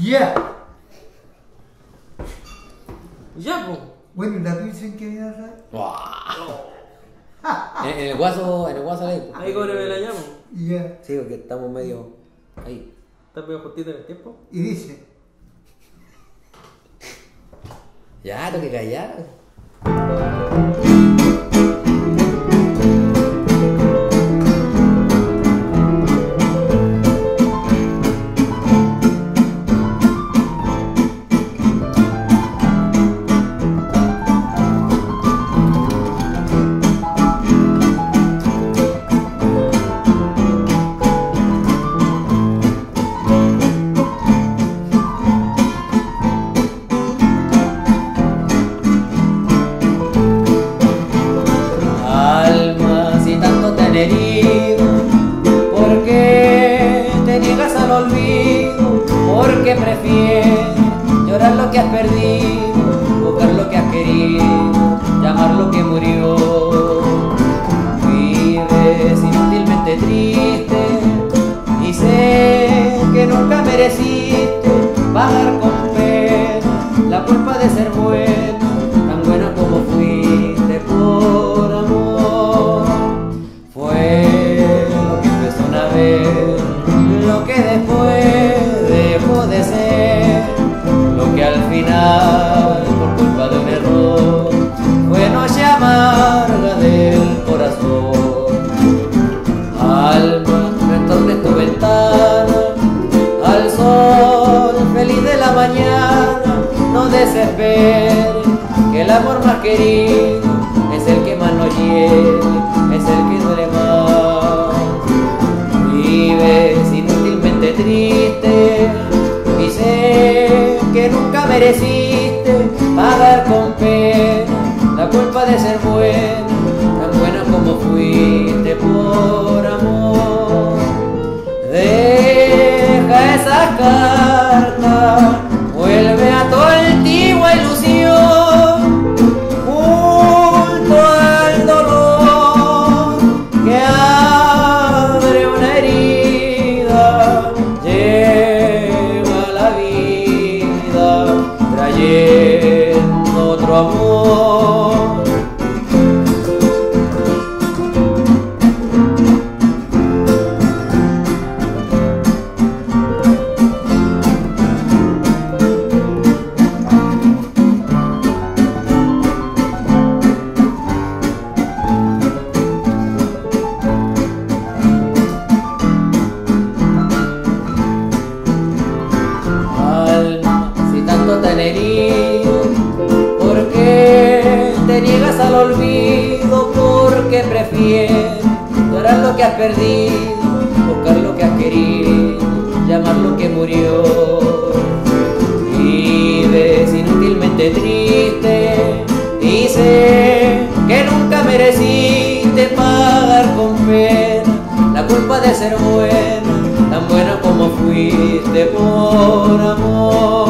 Ya. Ya, pues. Bueno, la pizza en que viene a hacer. En, en el guaso, en el guaso ahí. Ahí cóbreme la llamo. Ya. Sí, porque estamos medio ahí. ¿Estás medio justito en el tiempo? Y dice. Ya, tengo que callar. ¿Por qué te niegas al olvido? ¿Por qué prefieres llorar lo que has perdido, lo que después dejó de ser, lo que al final, por culpa de un error, fue noche amarga del corazón. Alma, retorne tu ventana al sol feliz de la mañana. No desesperes, que el amor más querido que nunca mereciste pagar con pena la culpa de ser buena, amor. Te niegas al olvido? ¿Por qué prefieres llorar lo que has perdido, buscar lo que has querido, llamar lo que murió? Vives inútilmente triste sé que nunca mereciste pagar con pena la culpa de ser buena, tan buena como fuiste por amor.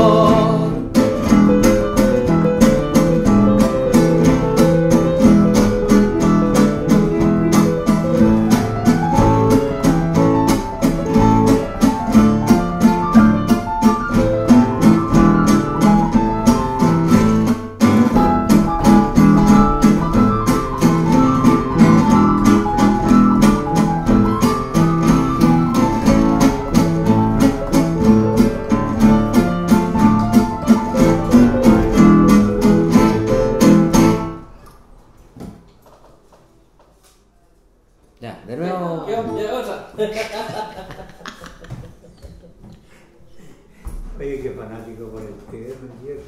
Otra. Oye, qué fanático por el tema, ¿cierto?